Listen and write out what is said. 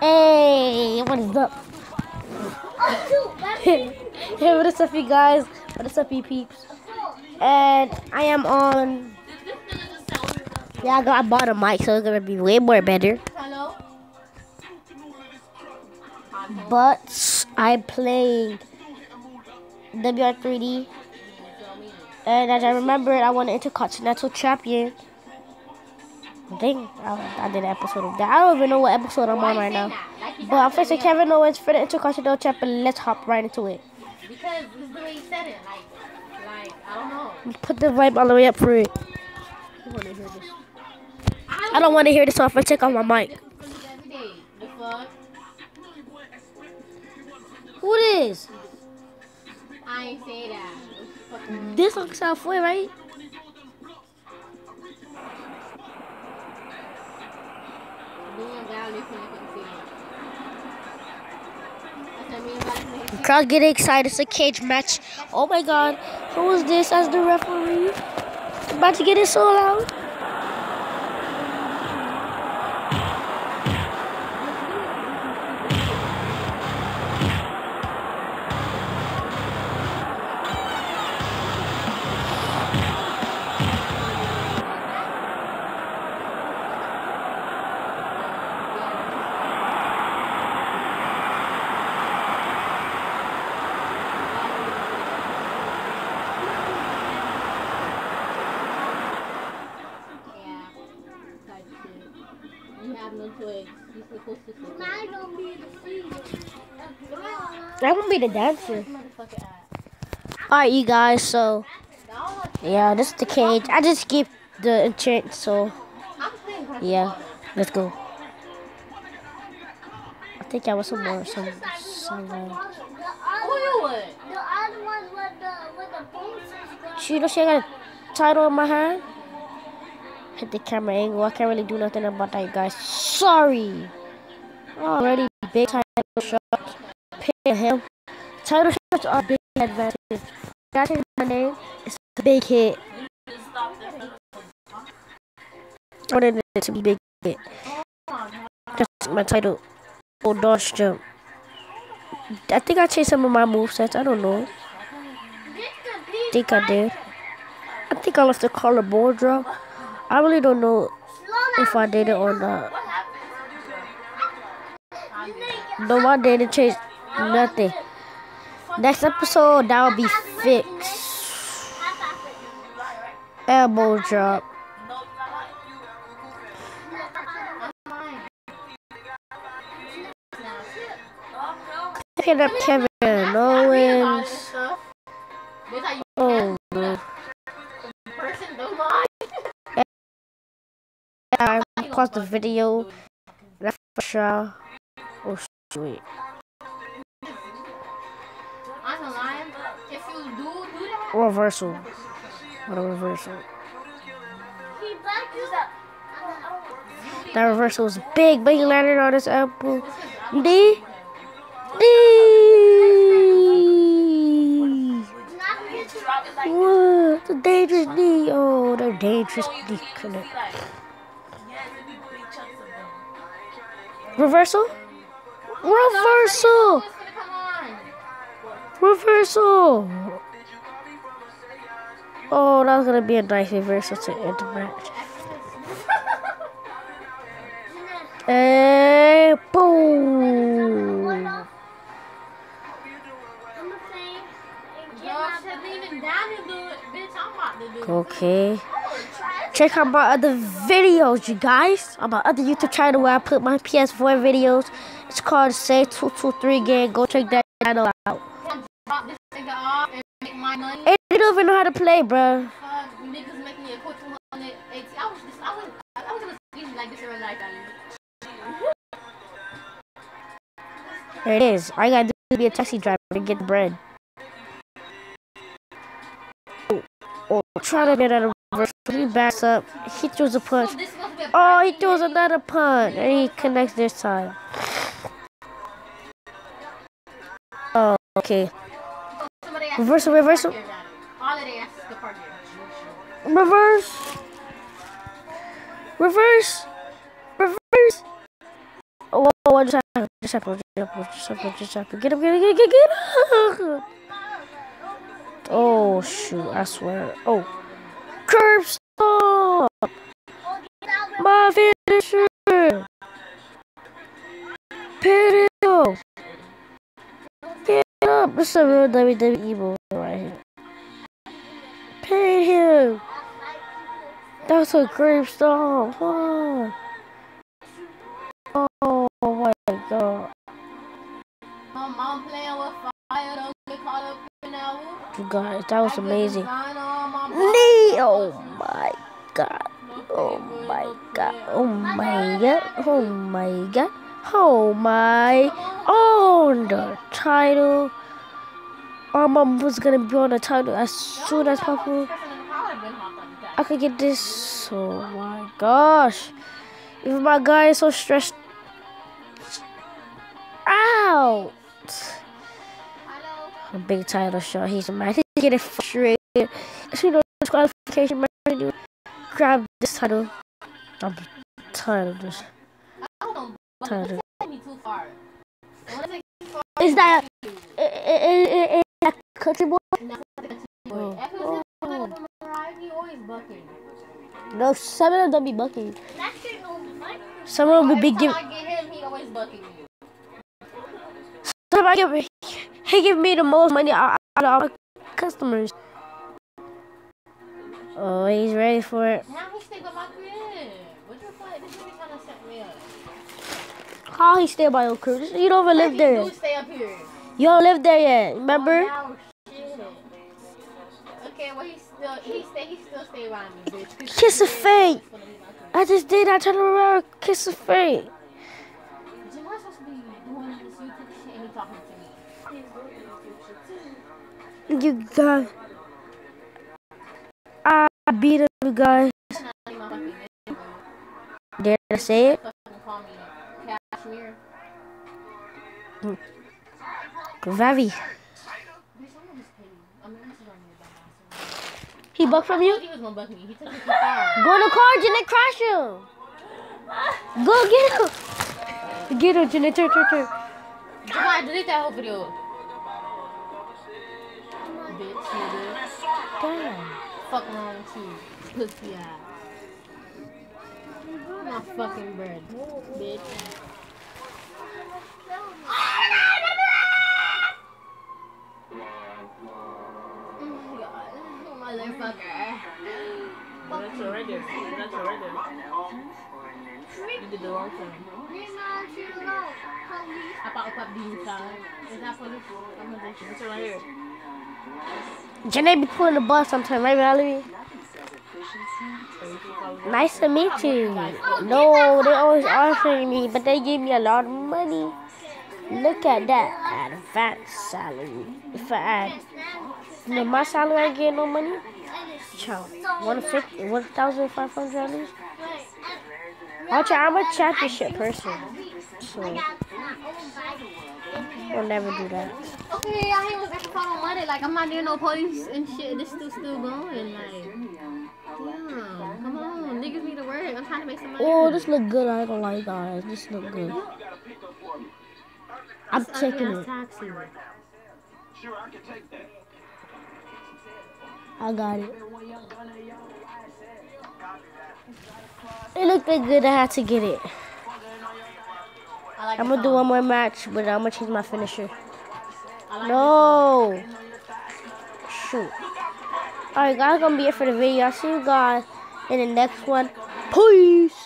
Hey, what is up? Oh, hey, what is up, you guys? What is up, you peeps? And I am on. Yeah, I, got, I bought a mic, so it's gonna be way more better. Hello? But I played WR3D, and as I remember, I won the Intercontinental Champion. I think I, I did an episode of that. I don't even know what episode I'm on right now. But I'm facing Kevin Owens for the Intercontinental Champion. Let's hop right into it. Because this is the way you said it. Like, like I don't know. Put the vibe all the way up for it. I want to hear this. I don't want to hear this, so I'm gonna take off my mic. Every day. The? Who it is? I ain't say that. This on South Way, right? Crowd getting excited. It's a cage match. Oh my god. Who is this as the referee? About to get it so loud. You gonna be the dancer. Alright, you guys. So, yeah, this is the cage. I just skipped the enchant, so yeah, let's go. I think I was somewhere, some, somewhere. The other. She, you know, she got a title in my hand. Hit the camera angle. I can't really do nothing about that, guys. Sorry. Already big title shots. Pay him. Title shots are big advantage. That's my name. It's a big hit. I wanted it to be big hit. That's my title. Oh, dodge jump. I think I changed some of my movesets. I don't know. think I did. I think I left the color board drop. I really don't know if I did it or not. No, I didn't change nothing. Next episode, that will be fixed. Elbow drop. Picking up Kevin Owens. I paused the video. Left for sure. Oh, sweet. I'm not lying. If you do do that, Reversal. What a reversal. He back you up. That reversal was big, but he landed on his elbow. D. D. Not get you. What? The dangerous knee. Oh, the dangerous knee connect. Reversal? Reversal! it's gonna come on. Reversal! Oh, that was gonna be a nice reversal to end the match. Boom! I'm a thing. Y'all should even down and do it. Bitch, I'm about to do it. Okay. Check out my other videos, you guys. On my other YouTube channel where I put my PS4 videos. It's called Say 223 Gang. Go check that channel out. You don't even know how to play, bro. Uh, niggas me a quick 280. I was just, I was, I was gonna like this in real life, darling. There it is. You gotta do is be a taxi driver and get bread. Oh, oh try to get out of. He backs up. He throws a punch. Oh, he throws another punch. And he connects this time. Oh, okay. Reversal, reversal. Reverse. Reverse. Reverse. Oh, what just happened? Just happened. Just happened. Just happened. Just happened. Get up, get up, get up, get up. Oh, shoot. I swear. Oh. Curb Stomp. My finisher. Him. Get up. This is a real WWE move right here. Pin him. That's a curb stomp. What? Oh my god. I'm playing with fire. Don't get caught up in that. You guys, that was amazing. my Nee! Oh my god. Oh my god. Oh my god. Oh my god. Oh my. On the title. Our mom was gonna be on the title as soon as possible. I could get this. Oh my gosh. Even my guy is so stressed. Ow! A big title shot. He's mad. He's getting frustrated. You know, disqualification match. you Grab this title. I'm tired of this. Tired of Is that is that country boy? Oh. No, some of them be bucking. Some of them be big. Give, I get him, he always bucking you. some I give, he give me the most money out out of all my customers. Oh, he's ready for it. Now he stay by my crib. What the fuck? This nigga trying to set me up. How he stay by your crew? You don't even live He there. do stay up here. You don't live there yet. Remember? Oh. Okay, well he still he stay he still stay around me, bitch. Kiss the fate. gonna be my crib. I just did. I turned around, kiss his face. Jamal's supposed I beat him, you guys. Not even my fucking name. Dare I say it? Fucking call me Cashmere. Vavi. Bitch, I'm just kidding. I mean, this is on me about He bucked from you? he was gonna buck me. He took it too far. Go in the car, Jeanette, crash him. Go get him. Get him, Jeanette, turn, turn, turn. Jamal, delete that whole video. Bitch, nigga. Damn. Fuck wrong with you, pussy ass. My fucking bread, bitch. Oh my god, motherfucker. That's already. That's already. You did the wrong thing. Apa upap di inside? Is that police? I'm gonna do That's right here. Jeanette be pulling the bus sometime, right, Valerie? Nice to meet you. No, they always offering me, but they give me a lot of money. Look at that advance salary. If I add, you know, my salary ain't getting no money. Child, one fifty, one thousand five hundred dollars. try, I'm a championship person, so I'll never do that. Okay, I ain't was caught on Monday. Like, I'm not doing no police and shit. This still still going. Like, damn, come on, niggas need to work. I'm trying to make some money. Oh, this look good. I ain't gonna lie, guys. This look good. I'm taking ass it. Taxi. I got it. It looked like good. I had to get it. I'm gonna do one more match, but I'm gonna change my finisher. No. Shoot. Alright, guys, gonna be it for the video. I'll see you guys in the next one. Peace.